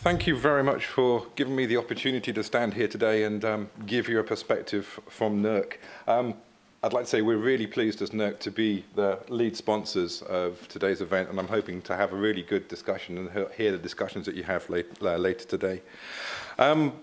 thank you very much for giving me the opportunity to stand here today and um, give you a perspective from NERC. Um, I'd like to say we're really pleased as NERC to be the lead sponsors of today's event, and I'm hoping to have a really good discussion and hear the discussions that you have late, uh, later today. Um,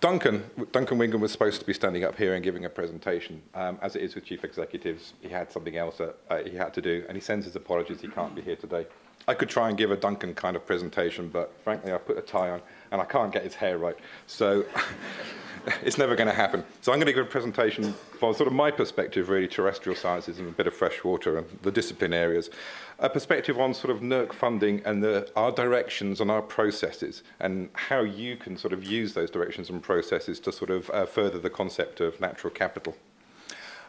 Duncan, Duncan Wingham was supposed to be standing up here and giving a presentation. Um, as it is with chief executives, he had something else that uh, he had to do, and he sends his apologies he can't be here today. I could try and give a Duncan kind of presentation, but frankly, I put a tie on and I can't get his hair right. So it's never going to happen. So I'm going to give a presentation from sort of my perspective, really, terrestrial sciences and a bit of freshwater and the discipline areas. A perspective on sort of NERC funding and the, our directions and our processes and how you can sort of use those directions and processes to sort of uh, further the concept of natural capital.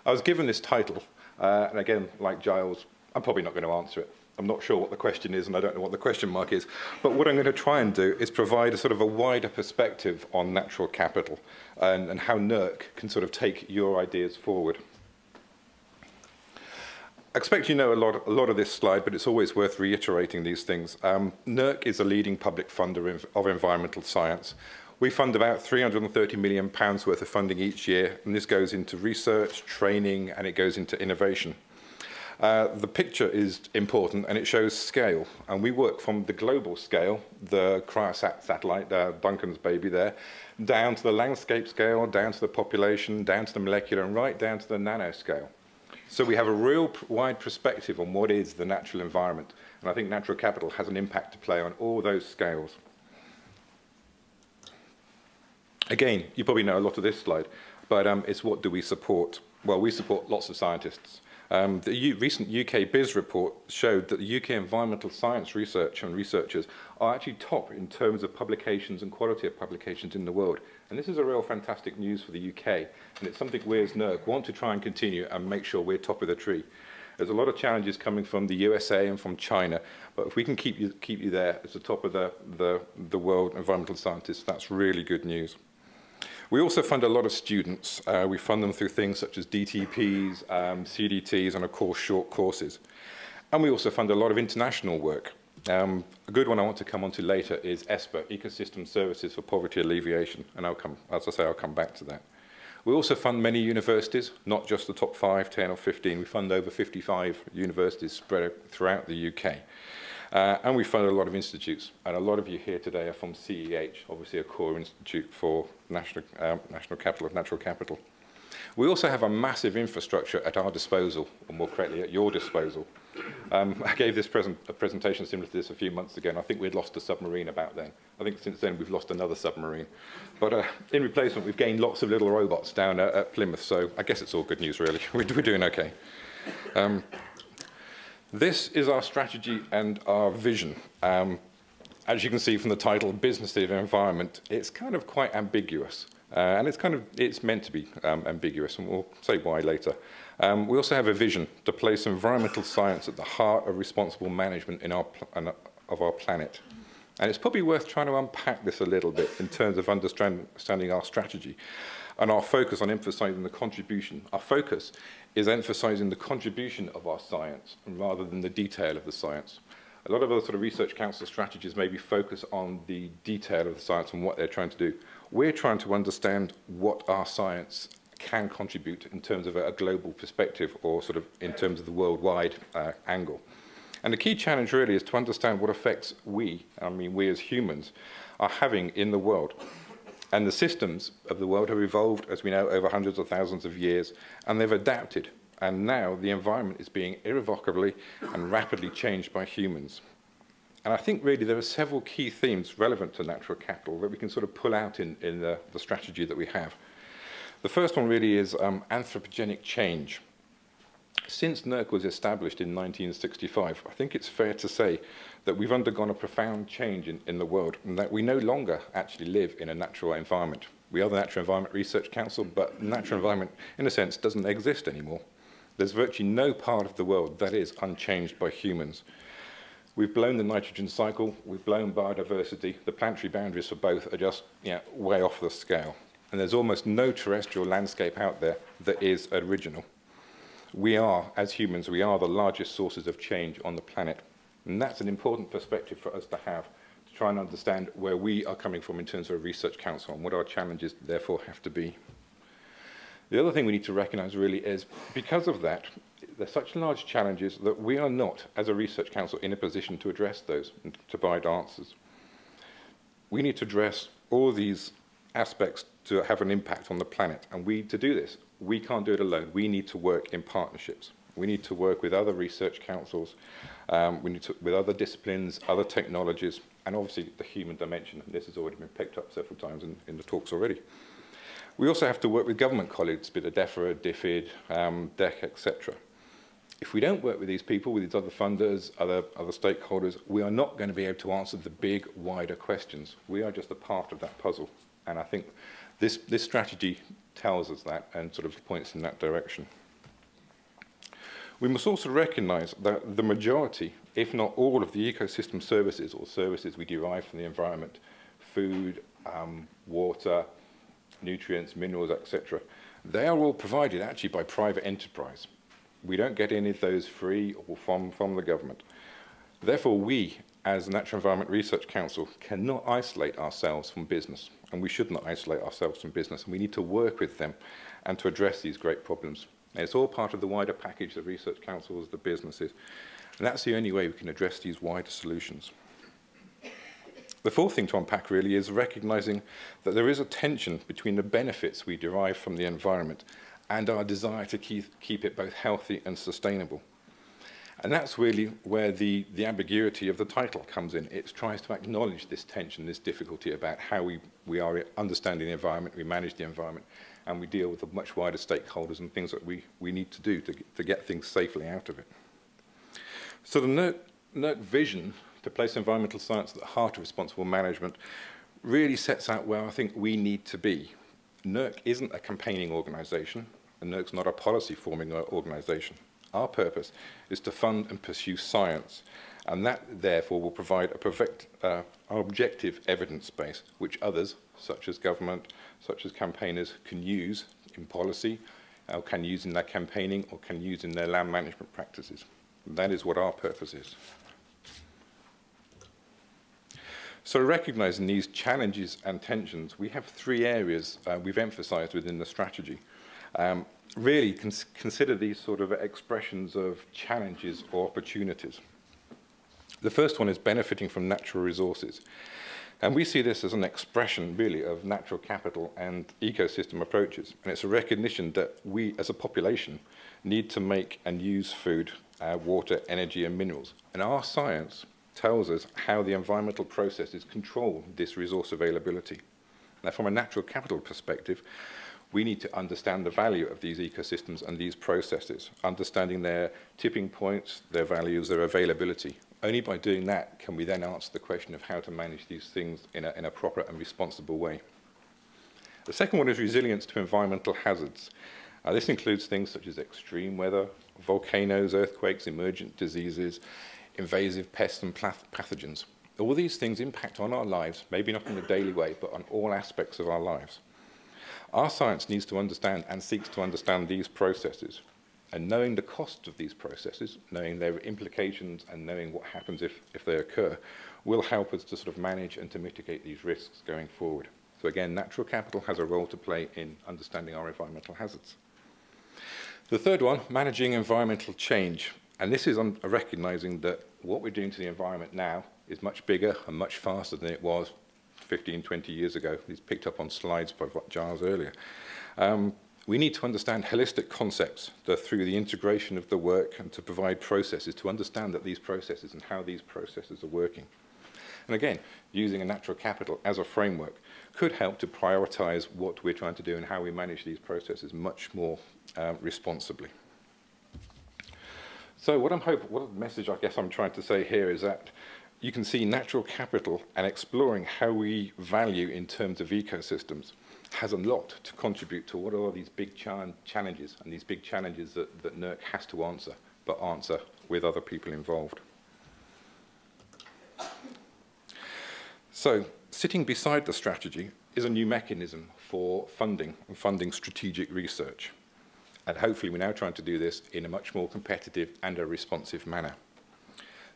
I was given this title, uh, and again, like Giles, I'm probably not going to answer it. I'm not sure what the question is and I don't know what the question mark is. But what I'm going to try and do is provide a sort of a wider perspective on natural capital and, and how NERC can sort of take your ideas forward. I expect you know a lot, a lot of this slide, but it's always worth reiterating these things. Um, NERC is a leading public funder of environmental science. We fund about 330 million pounds worth of funding each year, and this goes into research, training, and it goes into innovation. Uh, the picture is important and it shows scale. And we work from the global scale, the cryosat satellite, uh, Duncan's baby there, down to the landscape scale, down to the population, down to the molecular, and right down to the nanoscale. So we have a real wide perspective on what is the natural environment. And I think natural capital has an impact to play on all those scales. Again, you probably know a lot of this slide, but um, it's what do we support? Well, we support lots of scientists. Um, the U recent UK BIS report showed that the UK environmental science research and researchers are actually top in terms of publications and quality of publications in the world. And this is a real fantastic news for the UK. And it's something we as NERC want to try and continue and make sure we're top of the tree. There's a lot of challenges coming from the USA and from China, but if we can keep you, keep you there as the top of the, the, the world environmental scientists, that's really good news. We also fund a lot of students. Uh, we fund them through things such as DTPs, um, CDTs, and of course, short courses. And we also fund a lot of international work. Um, a good one I want to come on to later is ESPA, Ecosystem Services for Poverty Alleviation, and I'll come, as I say, I'll come back to that. We also fund many universities, not just the top 5, 10 or 15. We fund over 55 universities spread throughout the UK. Uh, and we fund a lot of institutes, and a lot of you here today are from CEH, obviously a core institute for national, um, national capital of natural capital. We also have a massive infrastructure at our disposal, or more correctly, at your disposal. Um, I gave this present, a presentation similar to this a few months ago, and I think we'd lost a submarine about then. I think since then we've lost another submarine. But uh, in replacement, we've gained lots of little robots down at, at Plymouth, so I guess it's all good news, really. we're, we're doing okay. Um, this is our strategy and our vision. Um, as you can see from the title, Business of Environment, it's kind of quite ambiguous. Uh, and it's kind of, it's meant to be um, ambiguous, and we'll say why later. Um, we also have a vision to place environmental science at the heart of responsible management in our of our planet. And it's probably worth trying to unpack this a little bit in terms of understanding our strategy and our focus on emphasizing the contribution. Our focus is emphasizing the contribution of our science rather than the detail of the science. A lot of other sort of research council strategies maybe focus on the detail of the science and what they're trying to do. We're trying to understand what our science can contribute in terms of a, global perspective or sort of in terms of the worldwide uh, angle. And the key challenge really is to understand what effects we, I mean we as humans, are having in the world. And the systems of the world have evolved, as we know, over hundreds of thousands of years, and they've adapted. And now the environment is being irrevocably and rapidly changed by humans. And I think really there are several key themes relevant to natural capital that we can sort of pull out in, in the, the strategy that we have. The first one really is um, anthropogenic change. Since NERC was established in 1965, I think it's fair to say that we've undergone a profound change in, in the world and that we no longer actually live in a natural environment. We are the Natural Environment Research Council, but natural environment, in a sense, doesn't exist anymore. There's virtually no part of the world that is unchanged by humans. We've blown the nitrogen cycle, we've blown biodiversity, the planetary boundaries for both are just you know, way off the scale. And there's almost no terrestrial landscape out there that is original. We are, as humans, we are the largest sources of change on the planet. And that's an important perspective for us to have, to try and understand where we are coming from in terms of a research council and what our challenges therefore have to be. The other thing we need to recognize really is because of that, there's such large challenges that we are not, as a research council, in a position to address those and to provide answers. We need to address all these aspects to have an impact on the planet. And we, to do this, we can't do it alone. We need to work in partnerships. We need to work with other research councils, um, we need to, with other disciplines, other technologies, and obviously the human dimension. This has already been picked up several times in, in the talks already. We also have to work with government colleagues, be it DEFRA, DFID, um, DEC, etc. If we don't work with these people, with these other funders, other, other stakeholders, we are not going to be able to answer the big, wider questions. We are just a part of that puzzle. And I think this, this strategy tells us that and sort of points in that direction. We must also recognize that the majority, if not all, of the ecosystem services or services we derive from the environment, food, um, water, nutrients, minerals, etc., they are all provided actually by private enterprise. We don't get any of those free or from, from the government. Therefore, we, as the Natural Environment Research Council, cannot isolate ourselves from business, and we should not isolate ourselves from business, and we need to work with them and to address these great problems. And it's all part of the wider package of research councils, the businesses, and that's the only way we can address these wider solutions. The fourth thing to unpack really is recognizing that there is a tension between the benefits we derive from the environment and our desire to keep, keep it both healthy and sustainable. And that's really where the, the ambiguity of the title comes in. It tries to acknowledge this tension, this difficulty about how we, we are understanding the environment, we manage the environment, and we deal with the much wider stakeholders and things that we, we need to do to, to get things safely out of it. So the NERC, NERC vision to place environmental science at the heart of responsible management really sets out where I think we need to be. NERC isn't a campaigning organisation, and NERC's not a policy forming uh, organisation. Our purpose is to fund and pursue science, and that therefore will provide a perfect, uh, objective evidence base which others, such as government, such as campaigners, can use in policy, or can use in their campaigning, or can use in their land management practices. That is what our purpose is. So recognizing these challenges and tensions, we have three areas uh, we've emphasized within the strategy. Um, really cons consider these sort of expressions of challenges or opportunities. The first one is benefiting from natural resources. And we see this as an expression, really, of natural capital and ecosystem approaches. And it's a recognition that we, as a population, need to make and use food, uh, water, energy, and minerals. And our science tells us how the environmental processes control this resource availability. Now, from a natural capital perspective, we need to understand the value of these ecosystems and these processes, understanding their tipping points, their values, their availability. Only by doing that can we then answer the question of how to manage these things in a, in a proper and responsible way. The second one is resilience to environmental hazards. Uh, this includes things such as extreme weather, volcanoes, earthquakes, emergent diseases, invasive pests and pathogens. All these things impact on our lives, maybe not in a daily way, but on all aspects of our lives. Our science needs to understand and seeks to understand these processes. And knowing the cost of these processes, knowing their implications and knowing what happens if, if they occur, will help us to sort of manage and to mitigate these risks going forward. So again, natural capital has a role to play in understanding our environmental hazards. The third one, managing environmental change. And this is on recognizing that what we're doing to the environment now is much bigger and much faster than it was 15, 20 years ago. It's picked up on slides by Giles earlier. Um, we need to understand holistic concepts through the integration of the work and to provide processes to understand that these processes and how these processes are working. And again, using a natural capital as a framework could help to prioritize what we're trying to do and how we manage these processes much more um, responsibly. So what I'm hoping, what message I guess I'm trying to say here is that you can see natural capital and exploring how we value in terms of ecosystems has a lot to contribute to what are these big challenges and these big challenges that, that NERC has to answer, but answer with other people involved. So sitting beside the strategy is a new mechanism for funding and funding strategic research. And hopefully we're now trying to do this in a much more competitive and a responsive manner.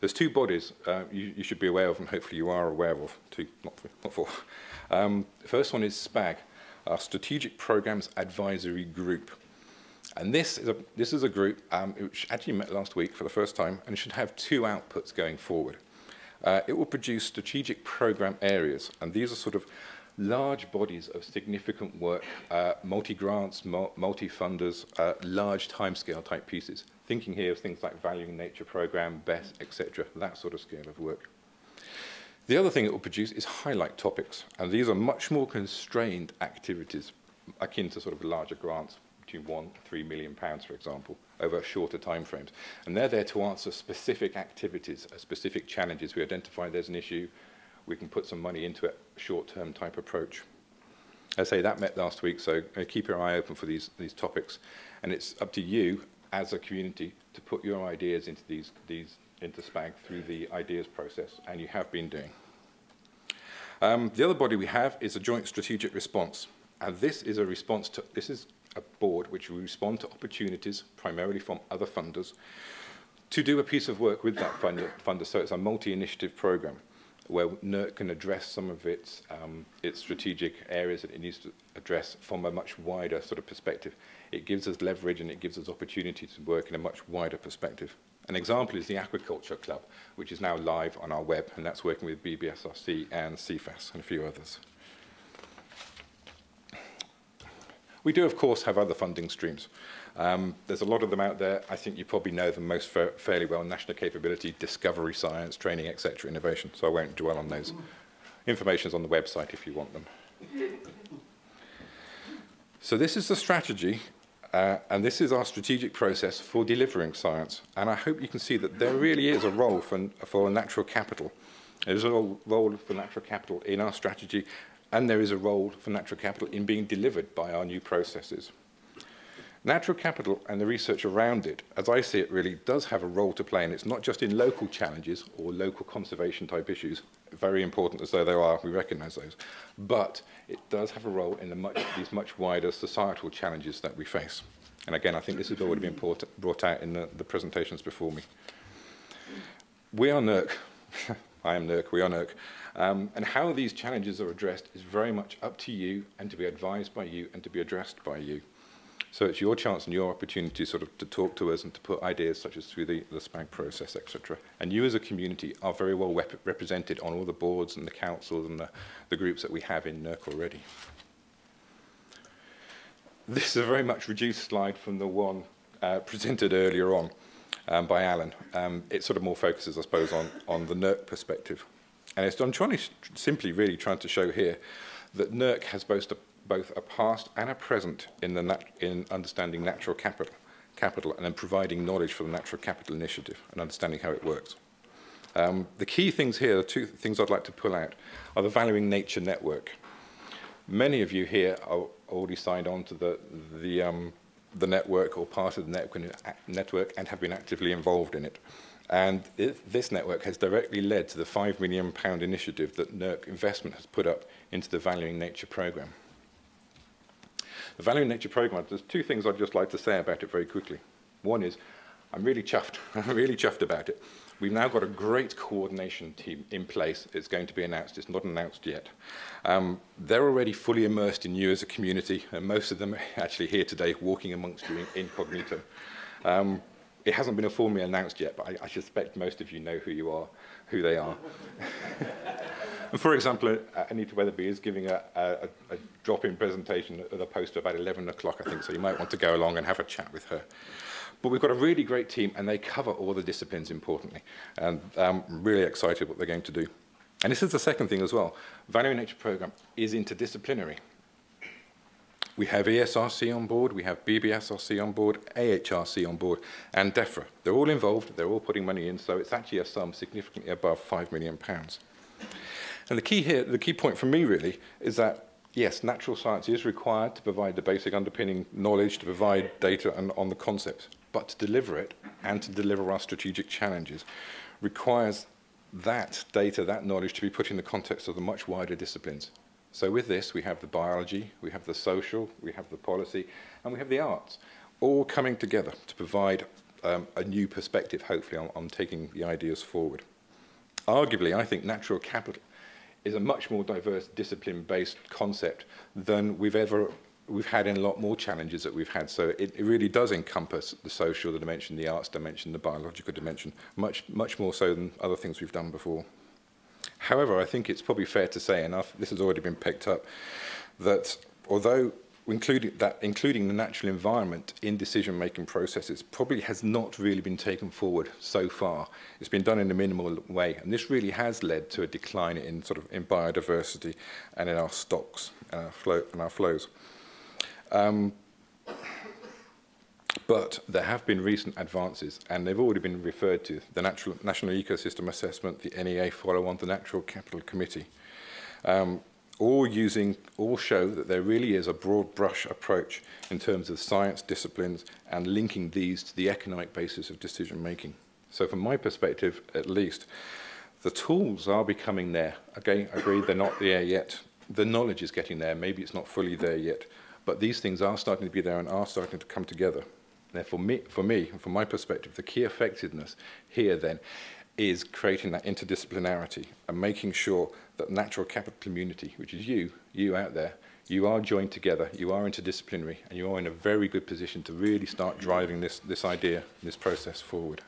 There's two bodies uh, you, you, should be aware of, and hopefully you are aware of, two, not, three, not four. Um, the first one is SPAG, our Strategic Programs Advisory Group. And this is a, this is a group um, which actually met last week for the first time and should have two outputs going forward. Uh, it will produce strategic program areas, and these are sort of large bodies of significant work, uh, multi-grants, multi-funders, uh, large timescale type pieces. Thinking here of things like Valuing Nature Program, BESS, etc., that sort of scale of work. The other thing it will produce is highlight topics, and these are much more constrained activities, akin to sort of larger grants, between one three million pounds, for example, over shorter timeframes. And they're there to answer specific activities, uh, specific challenges. We identify there's an issue, we can put some money into it, short-term type approach. I say that met last week, so uh, keep your eye open for these, these topics. And it's up to you as a community to put your ideas into these, these into SPAG through the ideas process, and you have been doing. Um, the other body we have is a joint strategic response. And this is a response to, this is a board which will respond to opportunities, primarily from other funders, to do a piece of work with that funder. funder. So it's a multi-initiative program where NERC can address some of its, um, its strategic areas that it needs to address from a much wider sort of perspective. It gives us leverage and it gives us opportunity to work in a much wider perspective. An example is the Aquaculture Club, which is now live on our web, and that's working with BBSRC and CFAS and a few others. We do, of course, have other funding streams. Um, there's a lot of them out there. I think you probably know them most fa fairly well. National capability, discovery science, training, etc., innovation. So I won't dwell on those. Information is on the website if you want them. So this is the strategy, uh, and this is our strategic process for delivering science. And I hope you can see that there really is a role for, for natural capital. There's a role for natural capital in our strategy and there is a role for natural capital in being delivered by our new processes. Natural capital and the research around it, as I see it, really does have a role to play, and it's not just in local challenges or local conservation type issues, very important as though they are, we recognise those, but it does have a role in the much, these much wider societal challenges that we face. And again, I think this has already been brought out in the, the presentations before me. We are NERC. I am NERC, we are NERC. Um, and how these challenges are addressed is very much up to you and to be advised by you and to be addressed by you. So it's your chance and your opportunity sort of to talk to us and to put ideas such as through the, the SPAG process, etc. And you as a community are very well rep represented on all the boards and the councils and the, the groups that we have in NERC already. This is a very much reduced slide from the one uh, presented earlier on um, by Alan. Um, it sort of more focuses, I suppose, on, on the NERC perspective. And I'm trying to simply really trying to show here that NERC has both a, both a past and a present in, the in understanding natural capital, capital and then providing knowledge for the Natural Capital Initiative and understanding how it works. Um, the key things here, the two things I'd like to pull out, are the Valuing Nature Network. Many of you here are already signed on to the, the, um, the network or part of the network and have been actively involved in it. And it, this network has directly led to the £5 million initiative that NERC Investment has put up into the Valuing Nature programme. The Valuing Nature programme, there's two things I'd just like to say about it very quickly. One is, I'm really chuffed. I'm really chuffed about it. We've now got a great coordination team in place. It's going to be announced. It's not announced yet. Um, they're already fully immersed in you as a community, and most of them are actually here today walking amongst you incognito. Um, it hasn't been formally announced yet, but I, I suspect most of you know who you are, who they are. and for example, uh, Anita Weatherby is giving a, a, a drop-in presentation at the post about 11 o'clock, I think, so you might want to go along and have a chat with her. But we've got a really great team, and they cover all the disciplines importantly. And I'm really excited what they're going to do. And this is the second thing as well. Value Nature Programme is interdisciplinary. We have ESRC on board, we have BBSRC on board, AHRC on board, and DEFRA. They're all involved, they're all putting money in, so it's actually a sum significantly above £5 million. And the key here, the key point for me really, is that yes, natural science is required to provide the basic underpinning knowledge, to provide data and, on the concepts, but to deliver it and to deliver our strategic challenges requires that data, that knowledge to be put in the context of the much wider disciplines. So with this, we have the biology, we have the social, we have the policy, and we have the arts, all coming together to provide um, a new perspective, hopefully, on, on taking the ideas forward. Arguably, I think natural capital is a much more diverse discipline-based concept than we've ever we've had in a lot more challenges that we've had. So it, it really does encompass the social the dimension, the arts dimension, the biological dimension, much, much more so than other things we've done before. However, I think it's probably fair to say, and this has already been picked up, that although including, that including the natural environment in decision-making processes probably has not really been taken forward so far. It's been done in a minimal way, and this really has led to a decline in sort of in biodiversity and in our stocks and our, flow, and our flows. Um, but there have been recent advances, and they've already been referred to, the Natural, National Ecosystem Assessment, the NEA follow-on, the Natural Capital Committee. Um, all using, all show that there really is a broad brush approach in terms of science disciplines and linking these to the economic basis of decision making. So from my perspective, at least, the tools are becoming there. Again, I agree they're not there yet. The knowledge is getting there. Maybe it's not fully there yet. But these things are starting to be there and are starting to come together. Therefore, me, for me, from my perspective, the key effectiveness here then is creating that interdisciplinarity and making sure that natural capital community, which is you, you out there, you are joined together, you are interdisciplinary, and you are in a very good position to really start driving this, this idea, this process forward.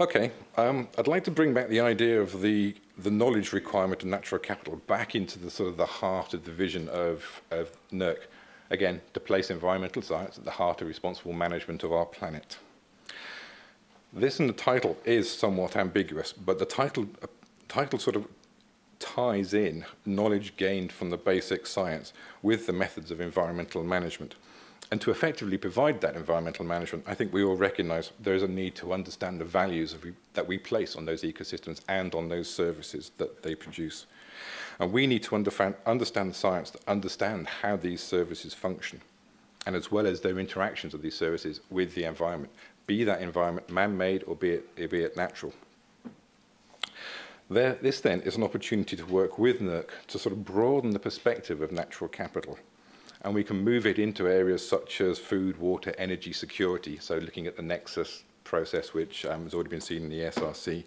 Okay, um, I'd like to bring back the idea of the, the knowledge requirement of natural capital back into the sort of the heart of the vision of, of NERC. Again, to place environmental science at the heart of responsible management of our planet. This in the title is somewhat ambiguous, but the title, uh, title sort of ties in knowledge gained from the basic science with the methods of environmental management. And to effectively provide that environmental management, I think we all recognize there is a need to understand the values we, that we place on those ecosystems and on those services that they produce. And we need to understand, the science to understand how these services function, and as well as their interactions of these services with the environment be that environment man-made or be it, be it natural. There, this then is an opportunity to work with NERC to sort of broaden the perspective of natural capital. And we can move it into areas such as food, water, energy security, so looking at the Nexus process, which um, has already been seen in the SRC,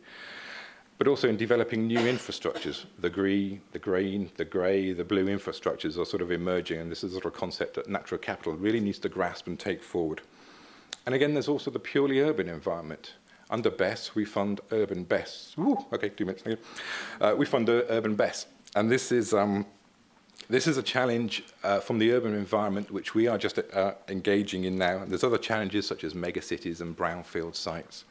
but also in developing new infrastructures. The green, the green, the grey, the blue infrastructures are sort of emerging, and this is a sort of concept that natural capital really needs to grasp and take forward. And again, there's also the purely urban environment. Under BESS, we fund urban BESS. Ooh, okay, two minutes. Uh, we fund urban BESS. And this is, um, this is a challenge uh, from the urban environment which we are just uh, engaging in now. And there's other challenges such as megacities and brownfield sites.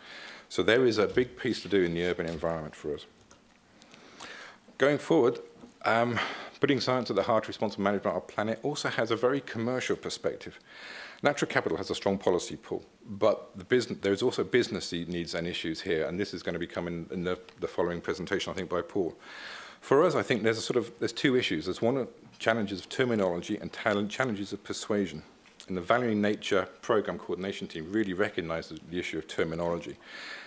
So there is a big piece to do in the urban environment for us. Going forward, um, putting science at the heart of responsible management of our planet also has a very commercial perspective. Natural capital has a strong policy pull, but the business, there's also business needs and issues here, and this is going to be coming in the, the following presentation, I think, by Paul. For us, I think there's a sort of there's two issues. There's one of challenges of terminology and challenges of persuasion. And the Valuing Nature program coordination team really recognizes the issue of terminology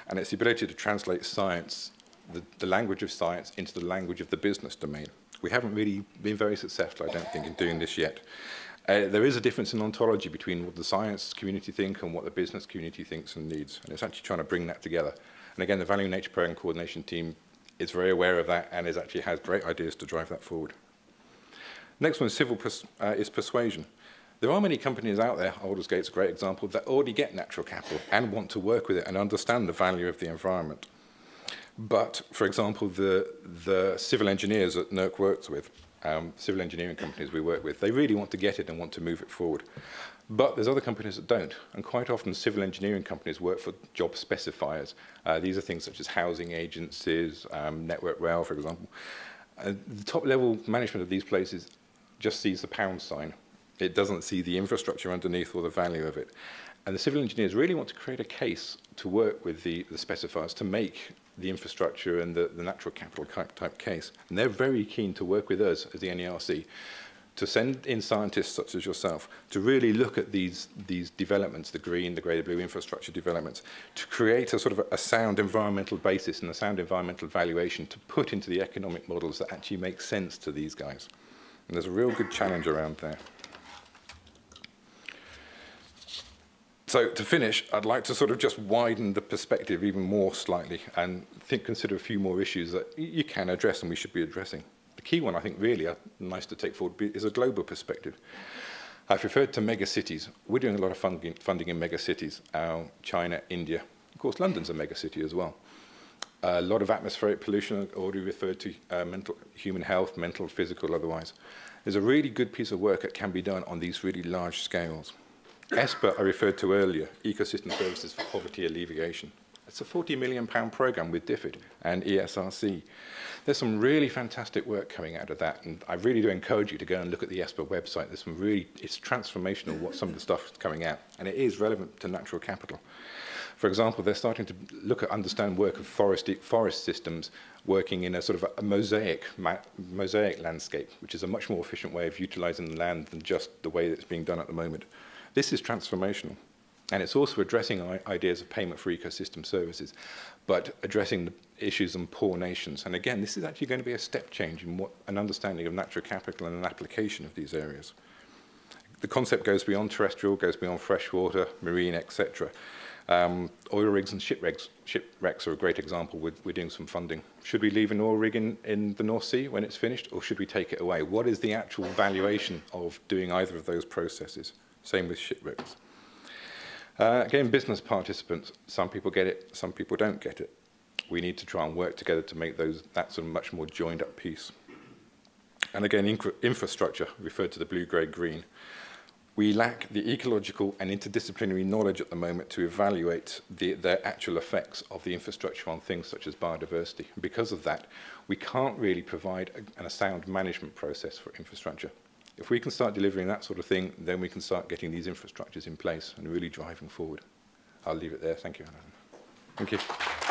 and its the ability to translate science, the, the language of science, into the language of the business domain. We haven't really been very successful, I don't think, in doing this yet. Uh, there is a difference in ontology between what the science community think and what the business community thinks and needs. And it's actually trying to bring that together. And again, the Valuing Nature Program Coordination Team is very aware of that and is actually has great ideas to drive that forward. Next one civil pers uh, is persuasion. There are many companies out there, Aldersgate's a great example, that already get natural capital and want to work with it and understand the value of the environment. But, for example, the, the civil engineers that NERC works with um, civil engineering companies we work with, they really want to get it and want to move it forward. But there's other companies that don't, and quite often civil engineering companies work for job specifiers. Uh, these are things such as housing agencies, um, Network Rail, for example. Uh, the top level management of these places just sees the pound sign. It doesn't see the infrastructure underneath or the value of it. And the civil engineers really want to create a case to work with the, the specifiers to make the infrastructure and the, the natural capital type case. And they're very keen to work with us as the NERC to send in scientists such as yourself to really look at these, these developments, the green, the grey, the blue infrastructure developments, to create a sort of a sound environmental basis and a sound environmental valuation to put into the economic models that actually make sense to these guys. And there's a real good challenge around there. So to finish, I'd like to sort of just widen the perspective even more slightly and think, consider a few more issues that you can address and we should be addressing. The key one, I think, really uh, nice to take forward is a global perspective. I've referred to mega cities. We're doing a lot of funding, funding in mega cities, uh, China, India. Of course, London's a mega city as well. A lot of atmospheric pollution, already referred to uh, mental, human health, mental, physical, otherwise. There's a really good piece of work that can be done on these really large scales. ESPA, I referred to earlier, Ecosystem Services for Poverty Alleviation. It's a 40 million pound program with DFID and ESRC. There's some really fantastic work coming out of that, and I really do encourage you to go and look at the ESPA website. There's some really, it's transformational what some of the stuff is coming out, and it is relevant to natural capital. For example, they're starting to look at understand work of forest, forest systems working in a sort of a mosaic, mosaic landscape, which is a much more efficient way of utilizing the land than just the way that it's being done at the moment. This is transformational. And it's also addressing ideas of payment for ecosystem services, but addressing the issues in poor nations. And again, this is actually going to be a step change in what an understanding of natural capital and an application of these areas. The concept goes beyond terrestrial, goes beyond freshwater, marine, etc. Um, oil rigs and shipwrecks, shipwrecks are a great example. We're, we're doing some funding. Should we leave an oil rig in, in the North Sea when it's finished, or should we take it away? What is the actual valuation of doing either of those processes? Same with shipwrecks. Uh, again, business participants. Some people get it, some people don't get it. We need to try and work together to make those that sort of much more joined up piece. And again, infrastructure, referred to the blue, grey, green. We lack the ecological and interdisciplinary knowledge at the moment to evaluate the, the actual effects of the infrastructure on things such as biodiversity. And because of that, we can't really provide a, a sound management process for infrastructure. If we can start delivering that sort of thing, then we can start getting these infrastructures in place and really driving forward. I'll leave it there. Thank you, Alan. Thank you.